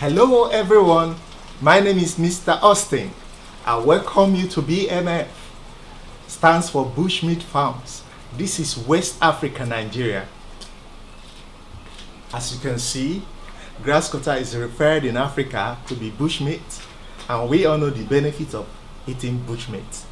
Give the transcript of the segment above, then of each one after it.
Hello everyone, my name is Mr. Austin. I welcome you to BMF. Stands for Bushmeat Farms. This is West Africa, Nigeria. As you can see, grass cutter is referred in Africa to be bushmeat and we all know the benefits of eating bushmeat.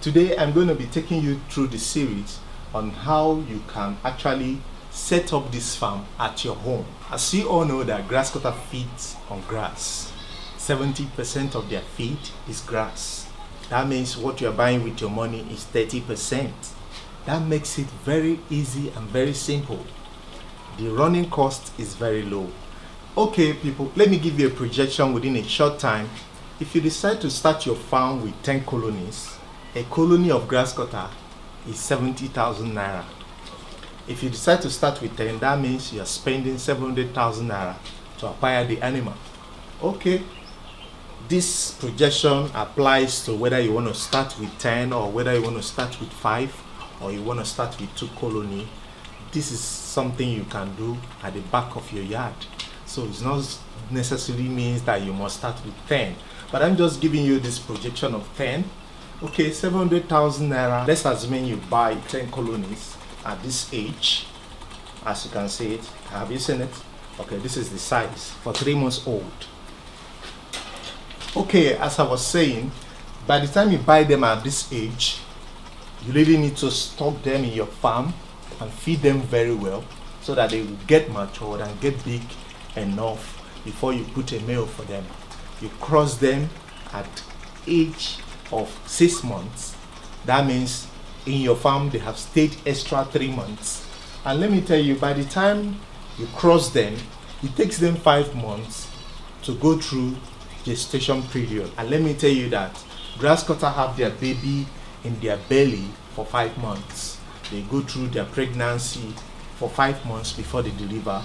Today I'm going to be taking you through the series on how you can actually set up this farm at your home. As you all know that grass cutter feeds on grass. 70% of their feed is grass. That means what you're buying with your money is 30%. That makes it very easy and very simple. The running cost is very low. Okay people, let me give you a projection within a short time. If you decide to start your farm with 10 colonies, a colony of grass cutter is 70,000 naira. If you decide to start with 10, that means you're spending 700,000 naira to acquire the animal. Okay, this projection applies to whether you want to start with 10 or whether you want to start with 5 or you want to start with 2 colony. This is something you can do at the back of your yard. So it's not necessarily means that you must start with 10. But I'm just giving you this projection of 10 okay 700,000 naira let's assume you buy 10 colonies at this age as you can see it have you seen it? Okay this is the size for three months old. Okay as I was saying by the time you buy them at this age you really need to stock them in your farm and feed them very well so that they will get matured and get big enough before you put a male for them. You cross them at age of six months, that means in your farm they have stayed extra three months. And let me tell you, by the time you cross them, it takes them five months to go through the gestation period. And let me tell you that grass cutter have their baby in their belly for five months. They go through their pregnancy for five months before they deliver.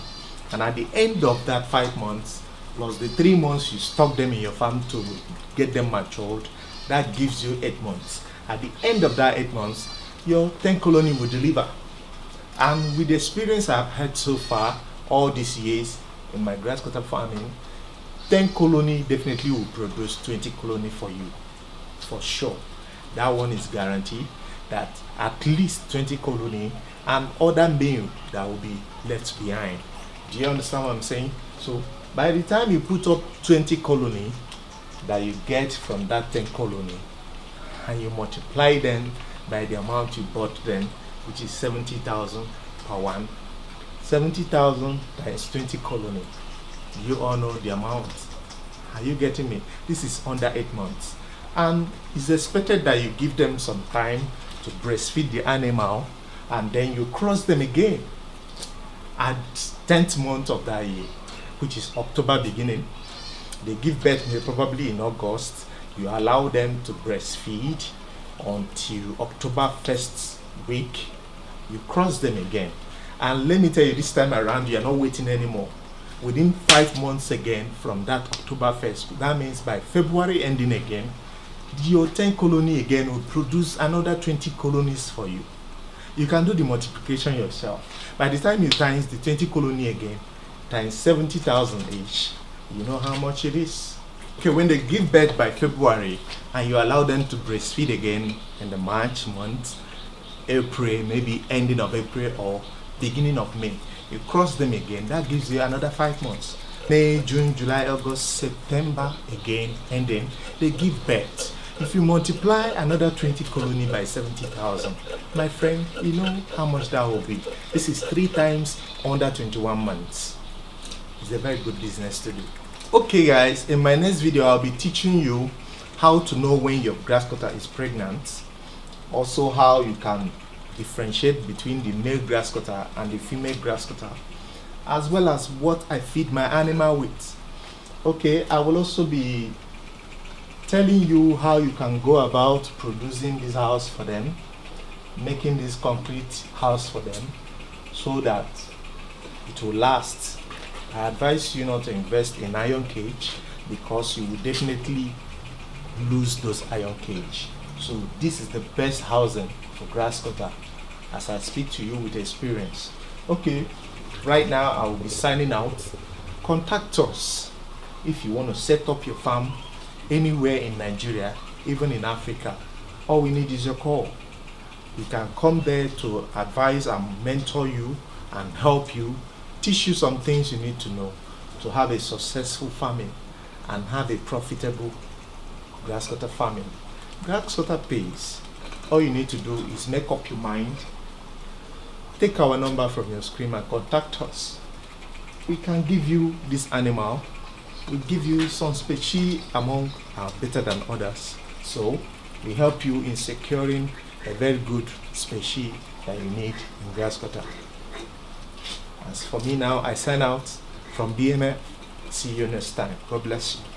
And at the end of that five months, plus the three months you stock them in your farm to get them matured, that gives you eight months. At the end of that eight months, your 10 colony will deliver. And with the experience I've had so far, all these years in my grass cutter farming, 10 colony definitely will produce 20 colony for you, for sure. That one is guaranteed that at least 20 colony and other male that will be left behind. Do you understand what I'm saying? So by the time you put up 20 colony, that you get from that 10 colony and you multiply them by the amount you bought them which is 70,000 per one. 70,000 times 20 colony. You all know the amount? Are you getting me? This is under 8 months. And it's expected that you give them some time to breastfeed the animal and then you cross them again at 10th month of that year which is October beginning. They give birth probably in August. You allow them to breastfeed until October 1st week. You cross them again. And let me tell you, this time around, you are not waiting anymore. Within five months again from that October 1st, that means by February ending again, your 10 colony again will produce another 20 colonies for you. You can do the multiplication yourself. By the time you times the 20 colony again, times 70,000 each, you know how much it is? Okay, when they give birth by February and you allow them to breastfeed again in the March month, April, maybe ending of April or beginning of May, you cross them again, that gives you another five months. May, June, July, August, September again, then they give birth. If you multiply another 20 colony by 70,000, my friend, you know how much that will be. This is three times under 21 months. It's a very good business to do. Okay guys, in my next video I'll be teaching you how to know when your grass cutter is pregnant. Also how you can differentiate between the male grass cutter and the female grass cutter. As well as what I feed my animal with. Okay, I will also be telling you how you can go about producing this house for them making this concrete house for them so that it will last I advise you not to invest in iron cage because you will definitely lose those iron cage. So this is the best housing for grass cutter as I speak to you with experience. Okay, right now I will be signing out. Contact us if you want to set up your farm anywhere in Nigeria, even in Africa, all we need is your call. We can come there to advise and mentor you and help you, teach you some things you need to know to have a successful farming and have a profitable grass cutter farming. Grass cutter pays. All you need to do is make up your mind. Take our number from your screen and contact us. We can give you this animal. We give you some species among are better than others. So we help you in securing a very good species that you need in grass cutter. As for me now, I sign out from BMF. See you next time. God bless you.